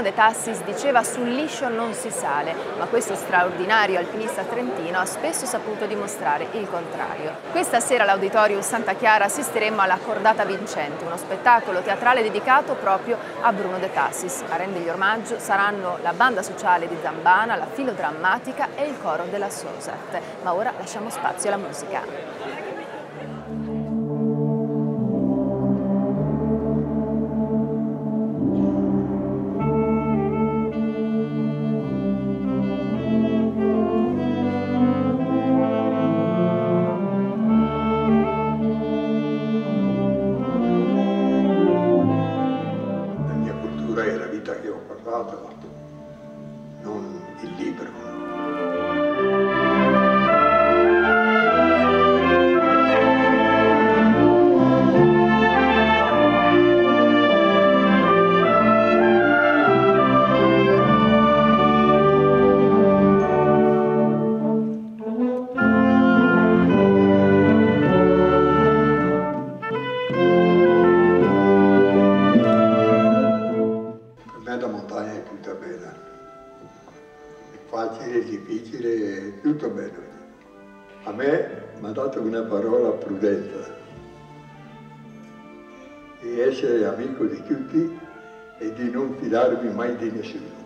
Bruno De Tassis diceva sul liscio non si sale, ma questo straordinario alpinista trentino ha spesso saputo dimostrare il contrario. Questa sera all'Auditorium Santa Chiara assisteremo alla Cordata Vincente, uno spettacolo teatrale dedicato proprio a Bruno De Tassis. A rendergli omaggio saranno la banda sociale di Zambana, la filodrammatica e il coro della Sosat. Ma ora lasciamo spazio alla musica. Non facile, difficile, tutto bene. A me mi ha dato una parola prudenza, di essere amico di tutti e di non fidarmi mai di nessuno.